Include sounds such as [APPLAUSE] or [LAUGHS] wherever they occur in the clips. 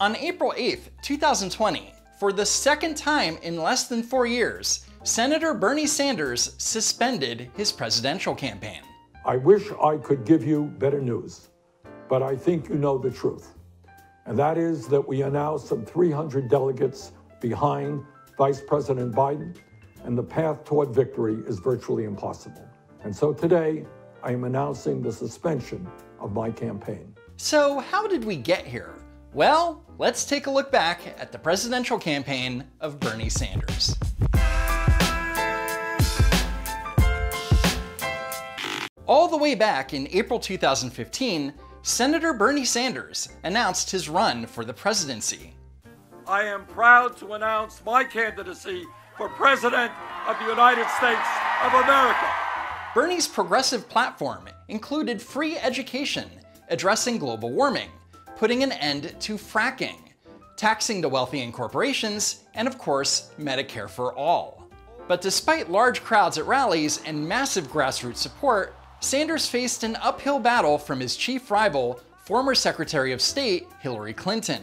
On April 8, 2020, for the second time in less than four years, Senator Bernie Sanders suspended his presidential campaign. I wish I could give you better news, but I think you know the truth. And that is that we are now some 300 delegates behind Vice President Biden, and the path toward victory is virtually impossible. And so today, I am announcing the suspension of my campaign. So, how did we get here? Well, let's take a look back at the presidential campaign of Bernie Sanders. All the way back in April 2015, Senator Bernie Sanders announced his run for the presidency. I am proud to announce my candidacy for President of the United States of America. Bernie's progressive platform included free education, addressing global warming, putting an end to fracking, taxing the wealthy and corporations, and of course, Medicare for all. But despite large crowds at rallies and massive grassroots support, Sanders faced an uphill battle from his chief rival, former Secretary of State Hillary Clinton.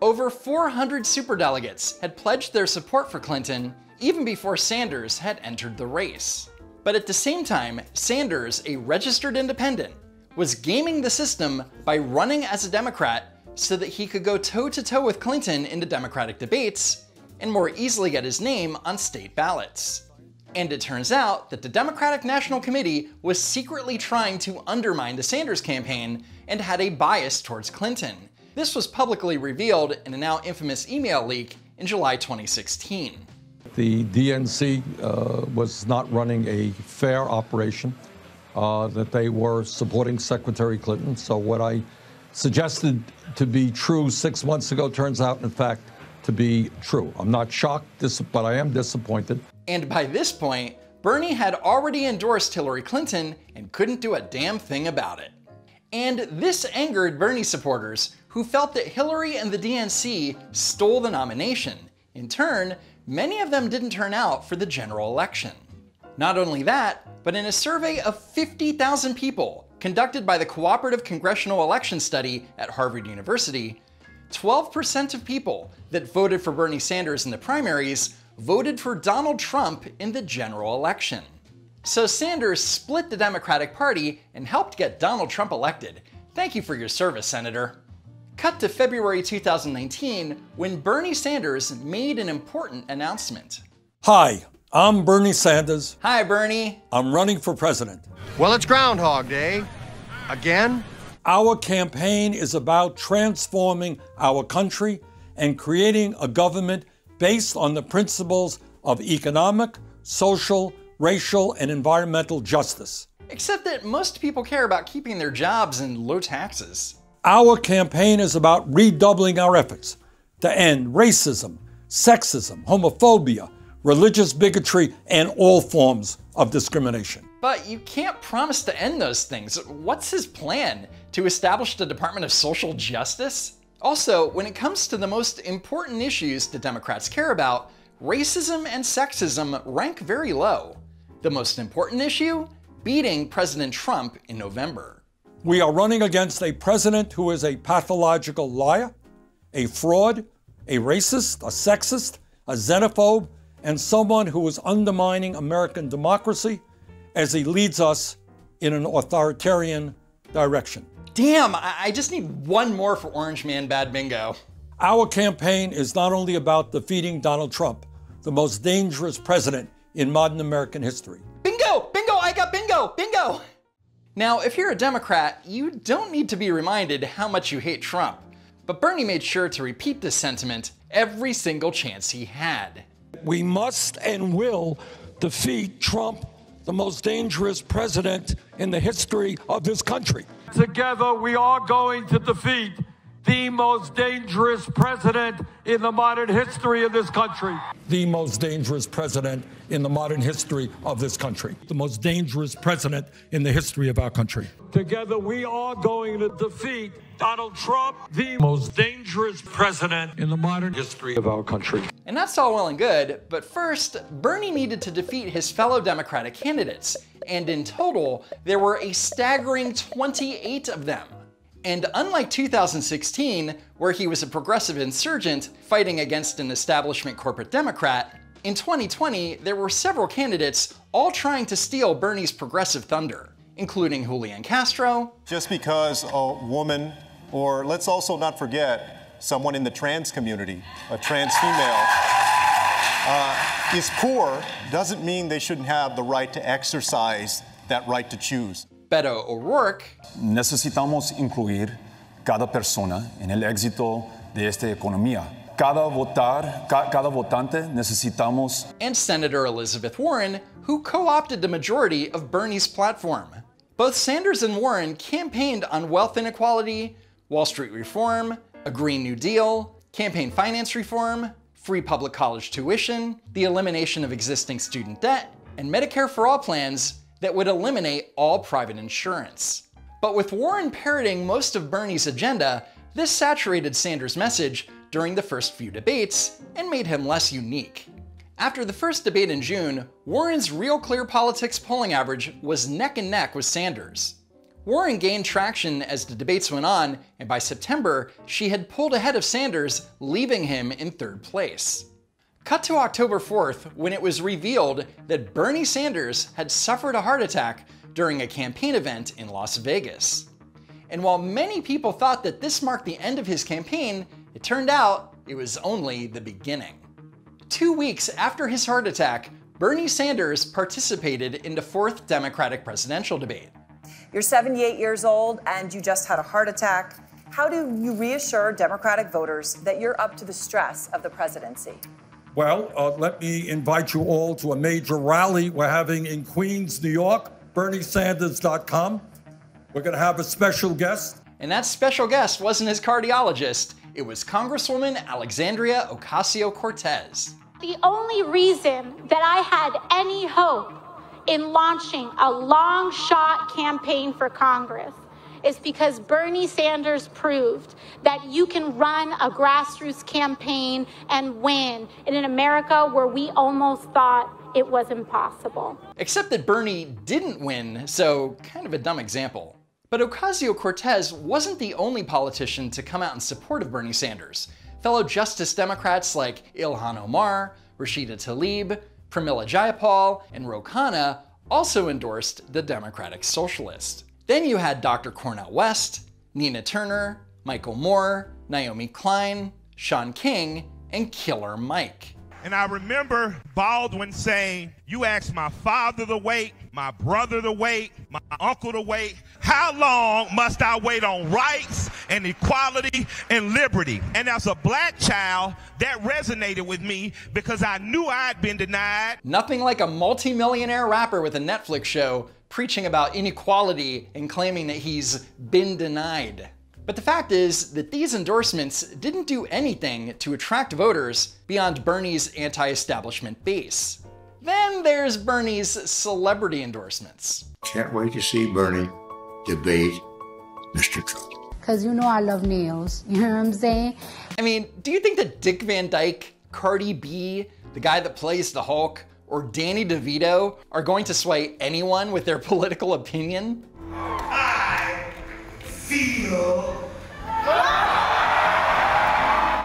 Over 400 superdelegates had pledged their support for Clinton even before Sanders had entered the race. But at the same time, Sanders, a registered independent, was gaming the system by running as a Democrat so that he could go toe to toe with Clinton in the Democratic debates and more easily get his name on state ballots. And it turns out that the Democratic National Committee was secretly trying to undermine the Sanders campaign and had a bias towards Clinton. This was publicly revealed in a now infamous email leak in July 2016. The DNC uh, was not running a fair operation, uh, that they were supporting Secretary Clinton. So, what I suggested to be true six months ago turns out, in fact, to be true. I'm not shocked, but I am disappointed. And by this point, Bernie had already endorsed Hillary Clinton and couldn't do a damn thing about it. And this angered Bernie supporters, who felt that Hillary and the DNC stole the nomination. In turn, many of them didn't turn out for the general election. Not only that, but in a survey of 50,000 people conducted by the Cooperative Congressional Election Study at Harvard University, 12% of people that voted for Bernie Sanders in the primaries voted for Donald Trump in the general election. So Sanders split the Democratic Party and helped get Donald Trump elected. Thank you for your service, Senator. Cut to February 2019 when Bernie Sanders made an important announcement. Hi, I'm Bernie Sanders. Hi, Bernie. I'm running for president. Well, it's Groundhog Day. Again? Our campaign is about transforming our country and creating a government based on the principles of economic, social, racial, and environmental justice. Except that most people care about keeping their jobs and low taxes. Our campaign is about redoubling our efforts to end racism, sexism, homophobia, religious bigotry, and all forms of discrimination. But you can't promise to end those things. What's his plan? To establish the Department of Social Justice? Also, when it comes to the most important issues the Democrats care about, racism and sexism rank very low. The most important issue? Beating President Trump in November. We are running against a president who is a pathological liar, a fraud, a racist, a sexist, a xenophobe, and someone who is undermining American democracy as he leads us in an authoritarian direction. Damn, I just need one more for Orange Man Bad Bingo. Our campaign is not only about defeating Donald Trump, the most dangerous president in modern American history. Bingo! Bingo! I got bingo! Bingo! Now, if you're a Democrat, you don't need to be reminded how much you hate Trump. But Bernie made sure to repeat this sentiment every single chance he had. We must and will defeat Trump, the most dangerous president in the history of this country. Together, we are going to defeat the most dangerous president in the modern history of this country. The most dangerous president in the modern history of this country. The most dangerous president in the history of our country. Together, we are going to defeat Donald Trump, the most dangerous president in the modern history of our country. And that's all well and good, but first, Bernie needed to defeat his fellow Democratic candidates, and in total, there were a staggering 28 of them. And unlike 2016, where he was a progressive insurgent fighting against an establishment corporate Democrat, in 2020 there were several candidates all trying to steal Bernie's progressive thunder, including Julian Castro. Just because a woman, or let's also not forget, someone in the trans community, a trans female, uh, is poor, doesn't mean they shouldn't have the right to exercise that right to choose. Beto O'Rourke. Necesitamos incluir cada persona en el éxito de esta economía. Cada votar, ca cada votante necesitamos. And Senator Elizabeth Warren, who co opted the majority of Bernie's platform. Both Sanders and Warren campaigned on wealth inequality, Wall Street reform, a Green New Deal, campaign finance reform, free public college tuition, the elimination of existing student debt, and Medicare for All plans that would eliminate all private insurance. But with Warren parroting most of Bernie's agenda, this saturated Sanders' message during the first few debates and made him less unique. After the first debate in June, Warren's Real Clear Politics polling average was neck and neck with Sanders. Warren gained traction as the debates went on, and by September, she had pulled ahead of Sanders, leaving him in third place. Cut to October 4th, when it was revealed that Bernie Sanders had suffered a heart attack during a campaign event in Las Vegas. And while many people thought that this marked the end of his campaign, it turned out it was only the beginning. Two weeks after his heart attack, Bernie Sanders participated in the fourth Democratic presidential debate. You're 78 years old and you just had a heart attack. How do you reassure Democratic voters that you're up to the stress of the presidency? Well, uh, let me invite you all to a major rally we're having in Queens, New York, BernieSanders.com. We're going to have a special guest. And that special guest wasn't his cardiologist, it was Congresswoman Alexandria Ocasio Cortez. The only reason that I had any hope in launching a long shot campaign for Congress is because Bernie Sanders proved that you can run a grassroots campaign and win in an America where we almost thought it was impossible. Except that Bernie didn't win, so kind of a dumb example. But Ocasio Cortez wasn't the only politician to come out in support of Bernie Sanders. Fellow Justice Democrats like Ilhan Omar, Rashida Tlaib, Pramila Jayapal, and Ro Khanna also endorsed the Democratic Socialist. Then you had Dr. Cornel West, Nina Turner, Michael Moore, Naomi Klein, Shaun King, and Killer Mike. And I remember Baldwin saying, You asked my father to wait, my brother to wait, my uncle to wait. How long must I wait on rights and equality and liberty? And as a black child, that resonated with me because I knew I'd been denied. Nothing like a multimillionaire rapper with a Netflix show preaching about inequality and claiming that he's been denied. But the fact is that these endorsements didn't do anything to attract voters beyond Bernie's anti establishment base. Then there's Bernie's celebrity endorsements. Can't wait to see Bernie debate Mr. Trump. Because you know I love nails. You know what I'm saying? I mean, do you think that Dick Van Dyke, Cardi B, the guy that plays the Hulk, or Danny DeVito are going to sway anyone with their [LAUGHS] political opinion? I feel.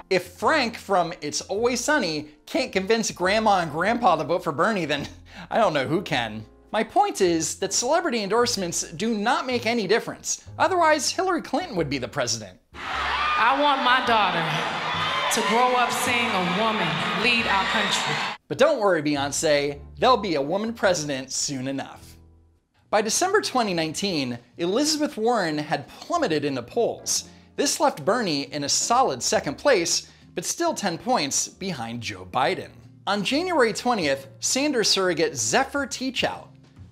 If Frank from It's Always Sunny can't convince Grandma and Grandpa to vote for Bernie, then [LAUGHS] I don't know who can. My point is that celebrity endorsements do not make any difference. Otherwise, Hillary Clinton would be the president. I want my daughter to grow up seeing a woman lead our country. But don't worry, Beyonce, there'll be a woman president soon enough. By December 2019, Elizabeth Warren had plummeted in the polls. This left Bernie in a solid second place, but still 10 points behind Joe Biden. On January 20th, Sanders surrogate Zephyr Teachout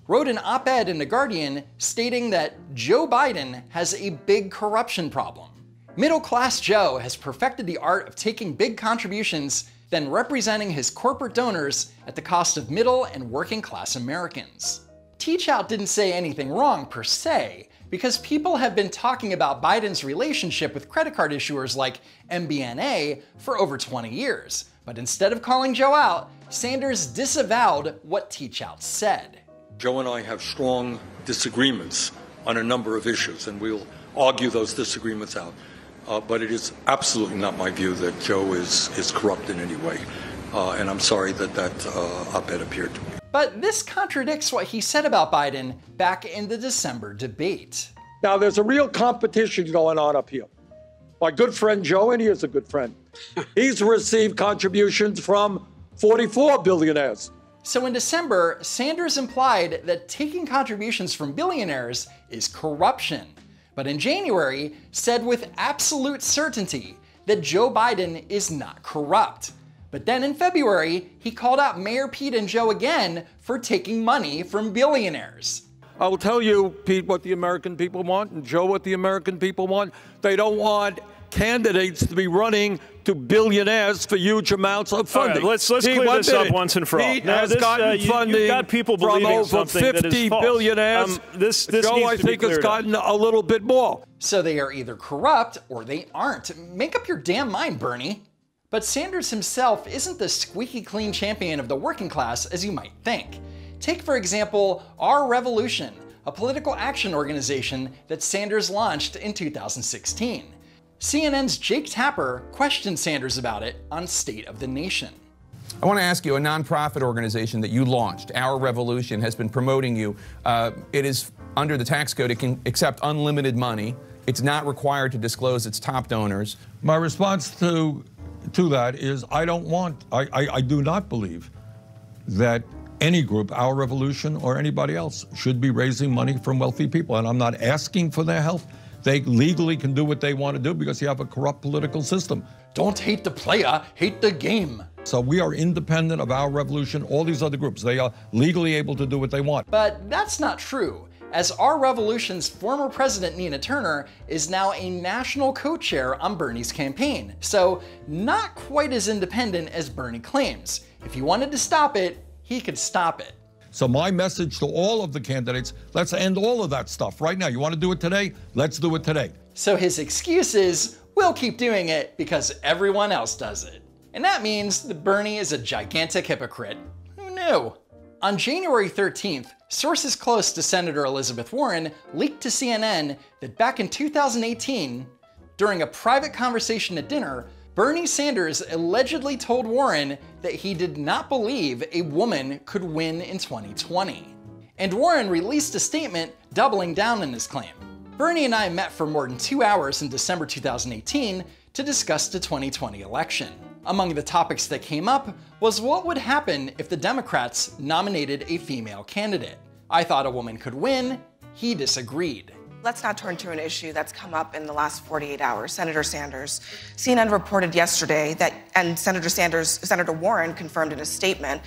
wrote an op ed in The Guardian stating that Joe Biden has a big corruption problem. Middle class Joe has perfected the art of taking big contributions then representing his corporate donors at the cost of middle and working class Americans. Teachout didn't say anything wrong per se, because people have been talking about Biden's relationship with credit card issuers like MBNA for over 20 years. But instead of calling Joe out, Sanders disavowed what Teachout said. Joe and I have strong disagreements on a number of issues, and we'll argue those disagreements out. Uh, but it is absolutely not my view that Joe is, is corrupt in any way. Uh, and I'm sorry that that uh, op ed appeared to me. But this contradicts what he said about Biden back in the December debate. Now, there's a real competition going on up here. My good friend Joe, and he is a good friend, [LAUGHS] he's received contributions from 44 billionaires. So in December, Sanders implied that taking contributions from billionaires is corruption. But in January, said with absolute certainty that Joe Biden is not corrupt. But then in February, he called out Mayor Pete and Joe again for taking money from billionaires. I will tell you, Pete, what the American people want, and Joe, what the American people want. They don't want candidates to be running to billionaires for huge amounts of funding. Right, let's let's Pete, clear this minute. up once and for all. Pete Now, has this, gotten uh, you, funding you've got people from believing over 50 that is false. billionaires. Um, this this Joe, needs I to think, has cleared up. gotten a little bit more. So they are either corrupt or they aren't. Make up your damn mind, Bernie. But Sanders himself isn't the squeaky clean champion of the working class as you might think. Take, for example, Our Revolution, a political action organization that Sanders launched in 2016. CNN's Jake Tapper questioned Sanders about it on State of the Nation. I want to ask you a nonprofit organization that you launched, Our Revolution, has been promoting you. Uh, it is under the tax code, it can accept unlimited money. It's not required to disclose its top donors. My response to to that is I don't want, I, I, I do not believe that any group, Our Revolution or anybody else, should be raising money from wealthy people. And I'm not asking for their help. They legally can do what they want to do because you have a corrupt political system. Don't hate the player, hate the game. So we are independent of Our Revolution, all these other groups. They are legally able to do what they want. But that's not true, as Our Revolution's former president Nina Turner is now a national co chair on Bernie's campaign. So, not quite as independent as Bernie claims. If he wanted to stop it, he could stop it. So my message to all of the candidates, let's end all of that stuff right now. You want to do it today? Let's do it today. So his excuse is, we'll keep doing it because everyone else does it. And that means that Bernie is a gigantic hypocrite. Who knew? On January 13th, sources close to Senator Elizabeth Warren leaked to CNN that back in 2018, during a private conversation at dinner, Bernie Sanders allegedly told Warren that he did not believe a woman could win in 2020. And Warren released a statement doubling down on his claim. Bernie and I met for more than two hours in December 2018 to discuss the 2020 election. Among the topics that came up was what would happen if the Democrats nominated a female candidate. I thought a woman could win, he disagreed. Let's now turn to an issue that's come up in the last 48 hours. Senator Sanders. CNN reported yesterday that, and Senator Sanders, Senator Warren confirmed in a statement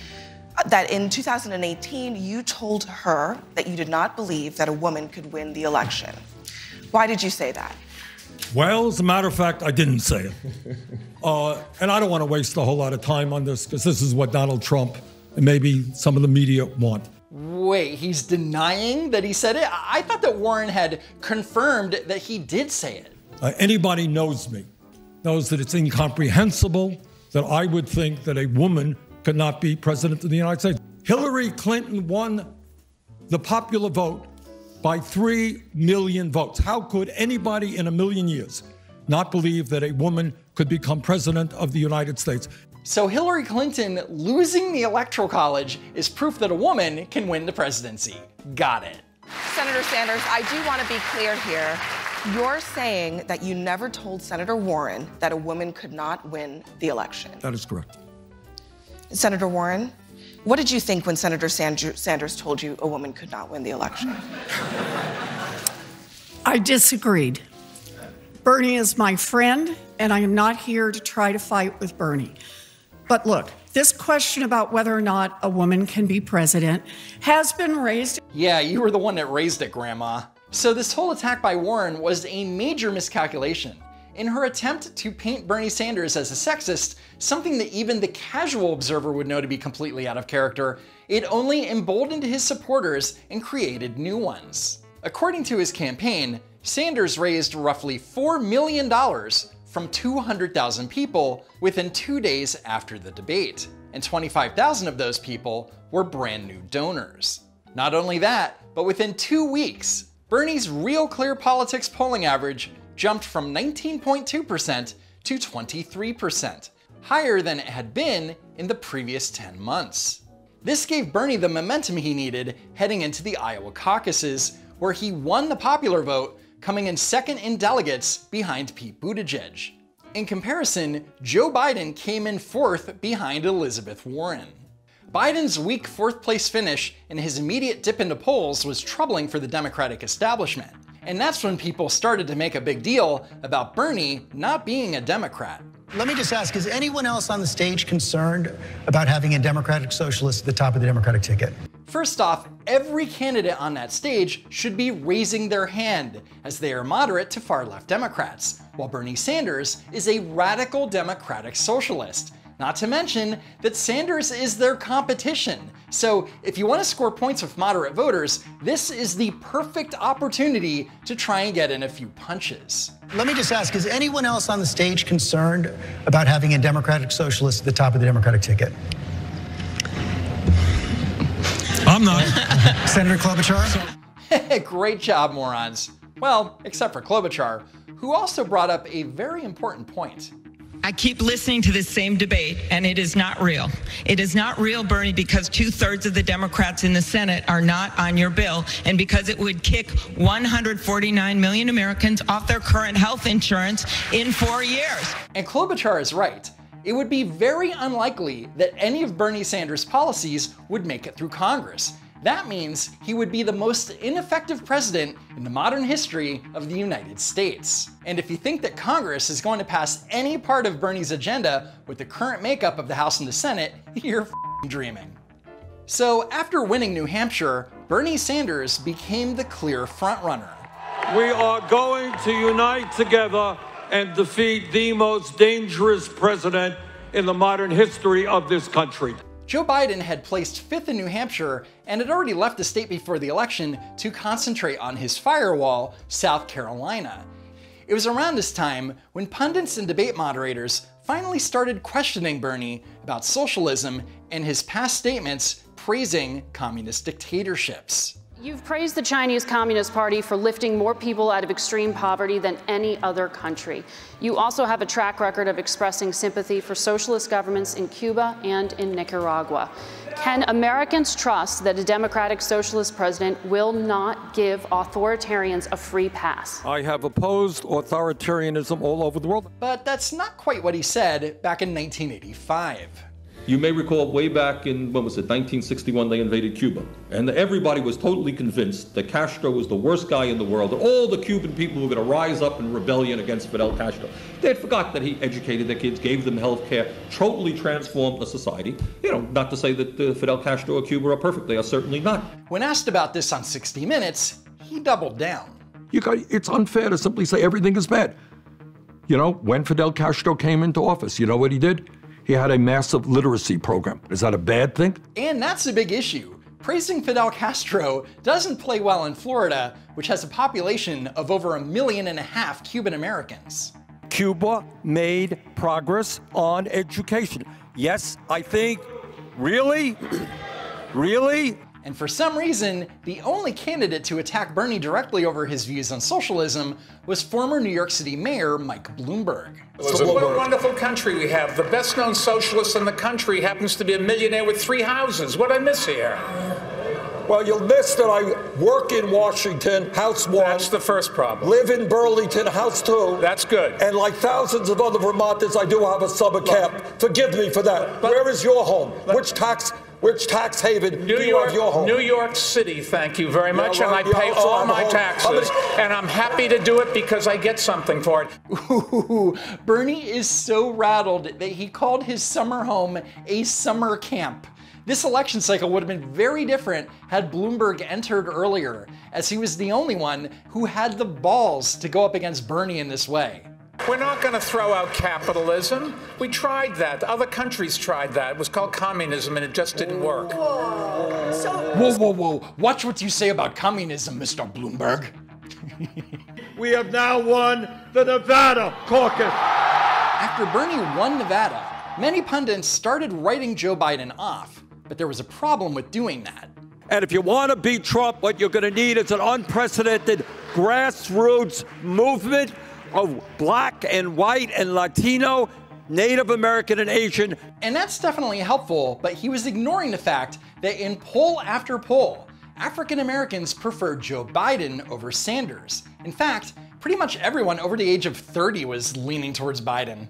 that in 2018 you told her that you did not believe that a woman could win the election. Why did you say that? Well, as a matter of fact, I didn't say it. [LAUGHS] Uh, and I don't want to waste a whole lot of time on this because this is what Donald Trump and maybe some of the media want. Wait, he's denying that he said it? I I thought that Warren had confirmed that he did say it. Uh, anybody knows me knows that it's incomprehensible that I would think that a woman could not be president of the United States. Hillary Clinton won the popular vote by 3 million votes. How could anybody in a million years not believe that a woman could become president of the United States? So Hillary Clinton losing the Electoral College is proof that a woman can win the presidency. Got it. Senator Sanders, I do want to be clear here. You're saying that you never told Senator Warren that a woman could not win the election. That is correct. Senator Warren, what did you think when Senator Sanders told you a woman could not win the election? I disagreed. Bernie is my friend, and I am not here to try to fight with Bernie. But look, this question about whether or not a woman can be president has been raised. Yeah, you were the one that raised it, Grandma. So this whole attack by Warren was a major miscalculation. In her attempt to paint Bernie Sanders as a sexist, something that even the casual observer would know to be completely out of character, it only emboldened his supporters and created new ones. According to his campaign, Sanders raised roughly $4 million from 200,000 people within two days after the debate, and 25,000 of those people were brand new donors. Not only that, but within two weeks, Bernie's Real Clear Politics polling average jumped from 19.2% to 23%, higher than it had been in the previous 10 months. This gave Bernie the momentum he needed heading into the Iowa caucuses, where he won the popular vote, coming in second in delegates behind Pete Buttigieg. In comparison, Joe Biden came in fourth behind Elizabeth Warren. Biden's weak fourth place finish and his immediate dip into polls was troubling for the Democratic establishment. And that's when people started to make a big deal about Bernie not being a Democrat. Let me just ask is anyone else on the stage concerned about having a Democratic Socialist at the top of the Democratic ticket? First off, every candidate on that stage should be raising their hand, as they are moderate to far left Democrats, while Bernie Sanders is a radical Democratic Socialist. Not to mention that Sanders is their competition. So if you want to score points with moderate voters, this is the perfect opportunity to try and get in a few punches. Let me just ask is anyone else on the stage concerned about having a Democratic Socialist at the top of the Democratic ticket? I'm not. [LAUGHS] Senator Klobuchar? [LAUGHS] Great job, morons. Well, except for Klobuchar, who also brought up a very important point. I keep listening to this same debate, and it is not real. It is not real, Bernie, because two thirds of the Democrats in the Senate are not on your bill, and because it would kick 149 million Americans off their current health insurance in four years. And Klobuchar is right. It would be very unlikely that any of Bernie Sanders' policies would make it through Congress. That means he would be the most ineffective president in the modern history of the United States. And if you think that Congress is going to pass any part of Bernie's agenda with the current makeup of the House and the Senate, [LAUGHS] you're dreaming. So after winning New Hampshire, Bernie Sanders became the clear frontrunner. We are going to unite together and defeat the most dangerous president in the modern history of this country. Joe Biden had placed fifth in New Hampshire and had already left the state before the election to concentrate on his firewall, South Carolina. It was around this time when pundits and debate moderators finally started questioning Bernie about socialism and his past statements praising communist dictatorships. You've praised the Chinese Communist Party for lifting more people out of extreme poverty than any other country. You also have a track record of expressing sympathy for socialist governments in Cuba and in Nicaragua. Can Americans trust that a democratic socialist president will not give authoritarians a free pass? I have opposed authoritarianism all over the world. But that's not quite what he said back in 1985. You may recall way back in, when was it, 1961, they invaded Cuba. And everybody was totally convinced that Castro was the worst guy in the world, that all the Cuban people were going to rise up in rebellion against Fidel Castro. They had forgot that he educated their kids, gave them health care, totally transformed the society. You know, not to say that uh, Fidel Castro or Cuba are perfect, they are certainly not. When asked about this on 60 Minutes, he doubled down. You got, it's unfair to simply say everything is bad. You know, when Fidel Castro came into office, you know what he did? He had a massive literacy program. Is that a bad thing? And that's a big issue. Praising Fidel Castro doesn't play well in Florida, which has a population of over a million and a half Cuban Americans. Cuba made progress on education. Yes, I think. Really? really? And for some reason, the only candidate to attack Bernie directly over his views on socialism was former New York City Mayor Mike Bloomberg. So what a wonderful country we have. The best known socialist in the country happens to be a millionaire with three houses. What I miss here? Well, you'll miss that I work in Washington, House 1. That's the first problem. Live in Burlington, House 2. That's good. And like thousands of other Vermonters, I do have a summer camp. Forgive me for that. Where is your home? Which tax which tax haven New do you York, have your home? New York City, thank you very much. Yeah, well, and I pay all my home. taxes. And I'm happy to do it because I get something for it. Ooh, [LAUGHS] Bernie is so rattled that he called his summer home a summer camp. This election cycle would have been very different had Bloomberg entered earlier, as he was the only one who had the balls to go up against Bernie in this way. We're not going to throw out capitalism. We tried that. Other countries tried that. It was called communism and it just didn't work. Whoa, whoa, whoa. Watch what you say about communism, Mr. Bloomberg. [LAUGHS] we have now won the Nevada caucus. After Bernie won Nevada, many pundits started writing Joe Biden off, but there was a problem with doing that. And if you want to beat Trump, what you're going to need is an unprecedented grassroots movement of black and white and Latino, Native American and Asian. And that's definitely helpful, but he was ignoring the fact that in poll after poll, African Americans prefer Joe Biden over Sanders. In fact, pretty much everyone over the age of 30 was leaning towards Biden.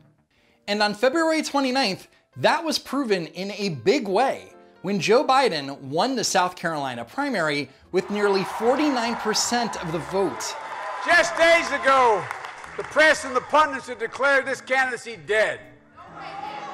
And on February 29th, that was proven in a big way when Joe Biden won the South Carolina primary with nearly 49% of the vote. Just days ago, the press and the pundits had declared this candidacy dead.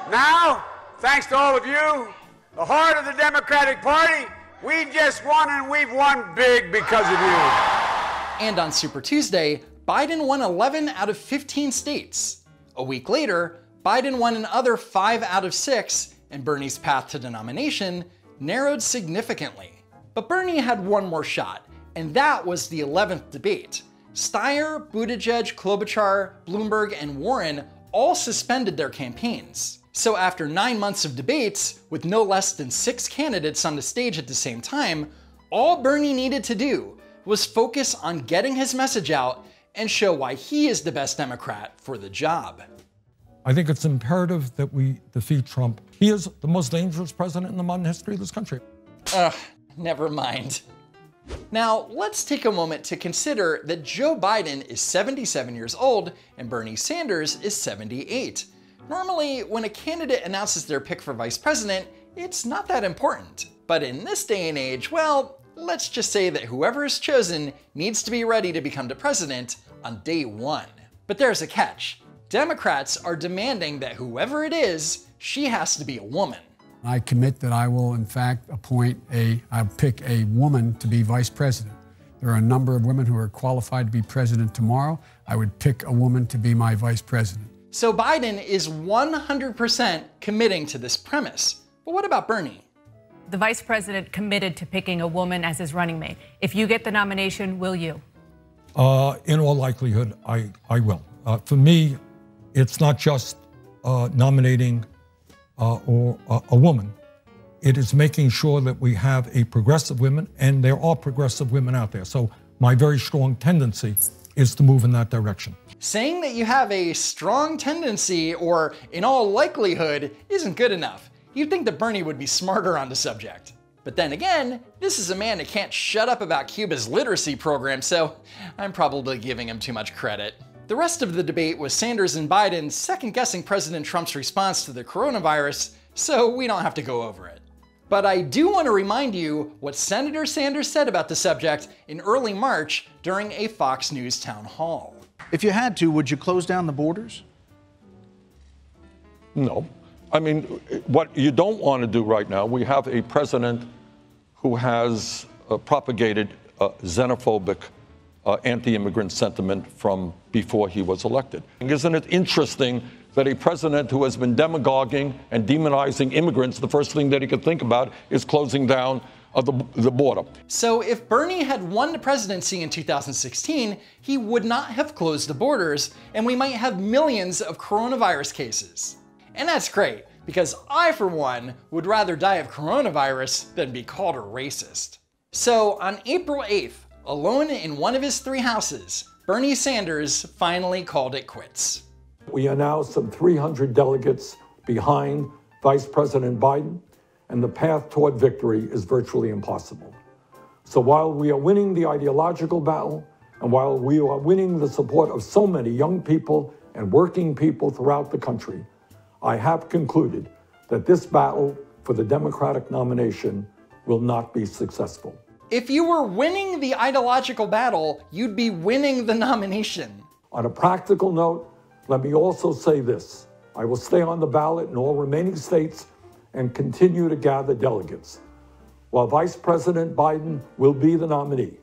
Now, thanks to all of you, the heart of the Democratic Party, we just won and we've won big because of you. And on Super Tuesday, Biden won 11 out of 15 states. A week later, Biden won another 5 out of 6 and Bernie's path to nomination narrowed significantly. But Bernie had one more shot, and that was the 11th debate. Steyer, Buttigieg, Klobuchar, Bloomberg, and Warren all suspended their campaigns. So after nine months of debates, with no less than six candidates on the stage at the same time, all Bernie needed to do was focus on getting his message out and show why he is the best Democrat for the job. I think it's imperative that we defeat Trump. He is the most dangerous president in the modern history of this country. Ugh, never mind. Now, let's take a moment to consider that Joe Biden is 77 years old and Bernie Sanders is 78. Normally, when a candidate announces their pick for vice president, it's not that important. But in this day and age, well, let's just say that whoever is chosen needs to be ready to become the president on day one. But there's a catch. Democrats are demanding that whoever it is, she has to be a woman. I commit that I will, in fact, appoint a, I pick a woman to be vice president. There are a number of women who are qualified to be president tomorrow. I would pick a woman to be my vice president. So Biden is 100% committing to this premise. But what about Bernie? The vice president committed to picking a woman as his running mate. If you get the nomination, will you? Uh, in all likelihood, I, I will. Uh, for me, it's not just uh, nominating uh, or uh, a woman. It is making sure that we have a progressive women, and there are progressive women out there. So my very strong tendency is to move in that direction. Saying that you have a strong tendency, or in all likelihood, isn't good enough. You'd think that Bernie would be smarter on the subject. But then again, this is a man that can't shut up about Cuba's literacy program, so I'm probably giving him too much credit. The rest of the debate was Sanders and Biden second guessing President Trump's response to the coronavirus, so we don't have to go over it. But I do want to remind you what Senator Sanders said about the subject in early March during a Fox News town hall. If you had to, would you close down the borders? No. I mean, what you don't want to do right now, we have a president who has uh, propagated uh, xenophobic uh, anti-immigrant sentiment from before he was elected. Isn't it interesting that a president who has been demagoguing and demonizing immigrants, the first thing that he could think about is closing down uh, the, the border. So if Bernie had won the presidency in 2016, he would not have closed the borders, and we might have millions of coronavirus cases. And that's great, because I, for one, would rather die of coronavirus than be called a racist. So on April 8th, Alone in one of his three houses, Bernie Sanders finally called it quits. We are now some 300 delegates behind Vice President Biden, and the path toward victory is virtually impossible. So while we are winning the ideological battle, and while we are winning the support of so many young people and working people throughout the country, I have concluded that this battle for the Democratic nomination will not be successful. If you were winning the ideological battle, you'd be winning the nomination. On a practical note, let me also say this. I will stay on the ballot in all remaining states and continue to gather delegates. While Vice President Biden will be the nominee,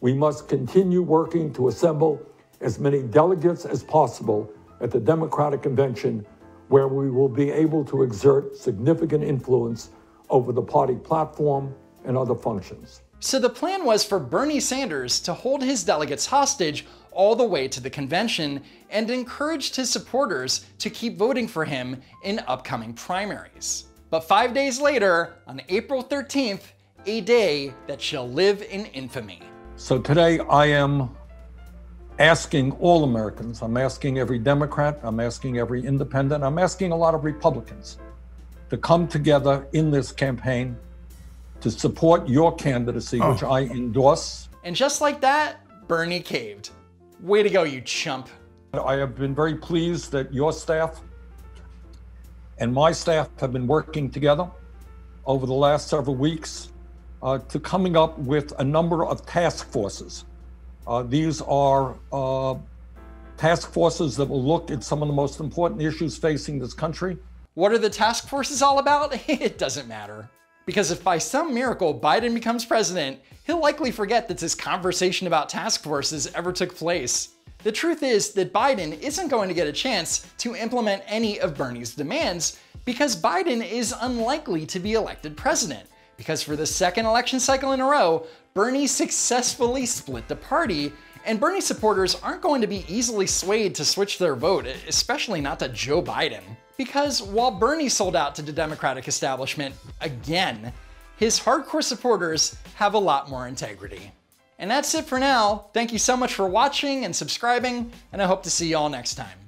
we must continue working to assemble as many delegates as possible at the Democratic Convention, where we will be able to exert significant influence over the party platform and other functions. So the plan was for Bernie Sanders to hold his delegates hostage all the way to the convention and encouraged his supporters to keep voting for him in upcoming primaries. But five days later, on April 13th, a day that shall live in infamy. So today I am asking all Americans, I'm asking every Democrat, I'm asking every independent, I'm asking a lot of Republicans to come together in this campaign to support your candidacy, oh. which I endorse. And just like that, Bernie caved. Way to go, you chump. I have been very pleased that your staff and my staff have been working together over the last several weeks uh, to coming up with a number of task forces. Uh, these are uh, task forces that will look at some of the most important issues facing this country. What are the task forces all about? [LAUGHS] it doesn't matter. Because if by some miracle Biden becomes president, he'll likely forget that this conversation about task forces ever took place. The truth is that Biden isn't going to get a chance to implement any of Bernie's demands because Biden is unlikely to be elected president. Because for the second election cycle in a row, Bernie successfully split the party, and Bernie supporters aren't going to be easily swayed to switch their vote, especially not to Joe Biden. Because while Bernie sold out to the Democratic establishment again, his hardcore supporters have a lot more integrity. And that's it for now. Thank you so much for watching and subscribing, and I hope to see you all next time.